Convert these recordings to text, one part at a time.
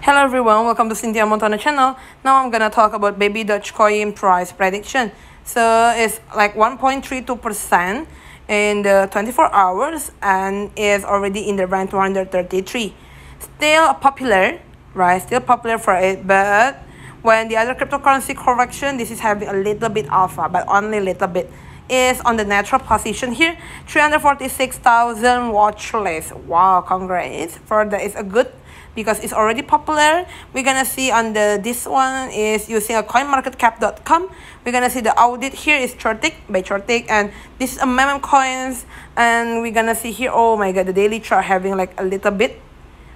Hello everyone, welcome to Cynthia Montana channel. Now I'm gonna talk about baby Dogecoin price prediction. So it's like 1.32% in the 24 hours and is already in the rank 233. Still popular, right? Still popular for it, but when the other cryptocurrency correction, this is having a little bit alpha, but only a little bit is on the natural position here. 346,000 watch list wow congrats. For that is a good because it's already popular. We're gonna see on the this one is using a coinmarketcap.com we're gonna see the audit. Here is CertiK by CertiK and this is a meme coins. And we're gonna see here oh my god the daily chart having like a little bit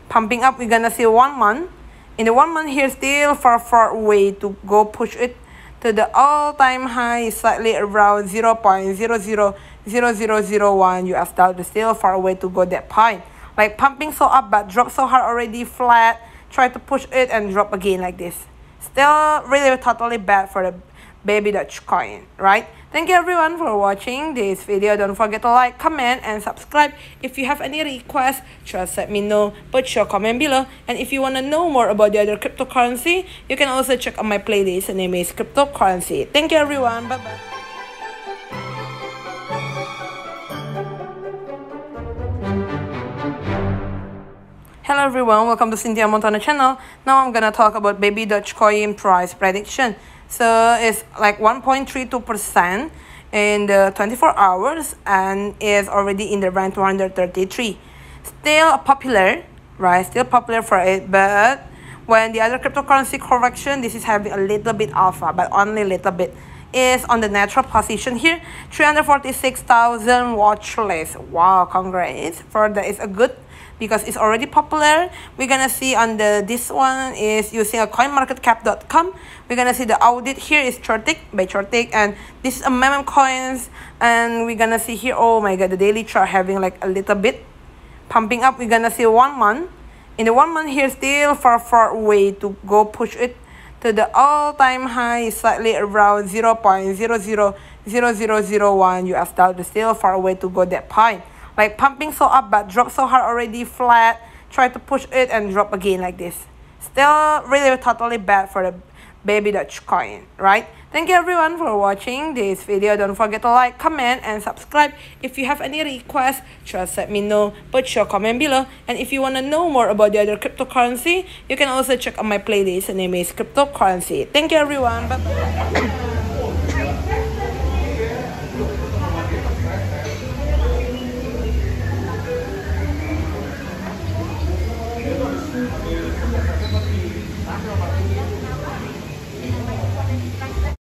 pumping up. We're gonna see one month. In the one month here still far far away to go push it to the all-time high is slightly around 0 0.000001 US dollar still far away to go that point. Like pumping so up but drop so hard already flat try to push it and drop again like this. Still really totally bad for the baby Dogecoin right? Thank you everyone for watching this video. Don't forget to like comment and subscribe. If you have any requests just let me know. Put your comment below. And if you want to know more about the other cryptocurrency you can also check out my playlist. The name is cryptocurrency. Thank you everyone. Bye bye Hello everyone, welcome to Cynthia Montana channel. Now I'm gonna talk about baby Dogecoin price prediction. So it's like 1.32% in the 24 hours and is already in the rank 233. Still popular, right? Still popular for it, but when the other cryptocurrency correction, this is having a little bit alpha, but only a little bit is on the natural position here. 346,000 watch list wow congrats. For that is a good because it's already popular. We're gonna see on the this one is using a coinmarketcap.com we're gonna see the audit. Here is CertiK by CertiK and this is a meme coins. And we're gonna see here oh my god the daily chart having like a little bit pumping up. We're gonna see one month. In the one month here still far far away to go push it to the all-time high is slightly around 0 0.000001 US dollar still far away to go that point. Like pumping so up but drop so hard already flat try to push it and drop again like this. Still really totally bad for the baby Dogecoin right? Thank you everyone for watching this video. Don't forget to like comment and subscribe. If you have any requests just let me know. Put your comment below. And if you want to know more about the other cryptocurrency you can also check out my playlist. The name is cryptocurrency. Thank you everyone. Bye, -bye.